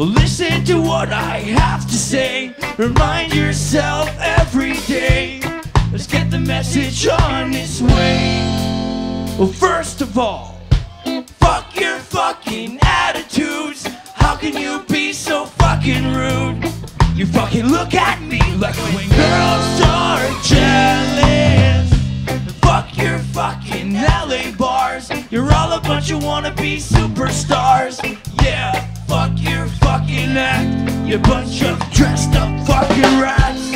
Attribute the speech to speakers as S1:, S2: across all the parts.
S1: Listen to what I have to say. Remind yourself every day. Let's get the message on its way. Well, first of all, fuck your fucking attitudes. How can you be so fucking rude? You fucking look at me like when girls are jealous. Fuck your fucking LA bars. You're all a bunch of wannabe superstars. Yeah, fuck your fucking. You bunch of dressed up fucking rats.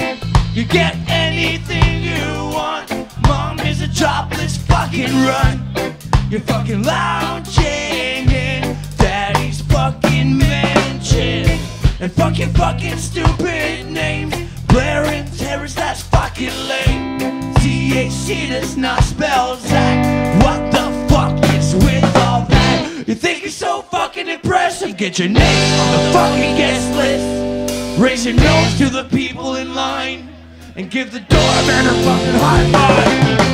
S1: You get anything you want. Mom is a jobless fucking run. You're fucking lounging in daddy's fucking mansion. And fucking fucking stupid names. Blair and Paris, that's fucking lame. THC does not spell Zach. What the fuck is with all that? You think you're so fucking impressive? Get your name on the fucking guest. Raise your nose to the people in line. And give the doorman a fucking high five.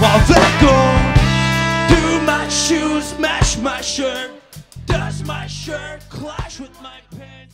S1: While they go, do my shirt? Does my shirt clash with my pants?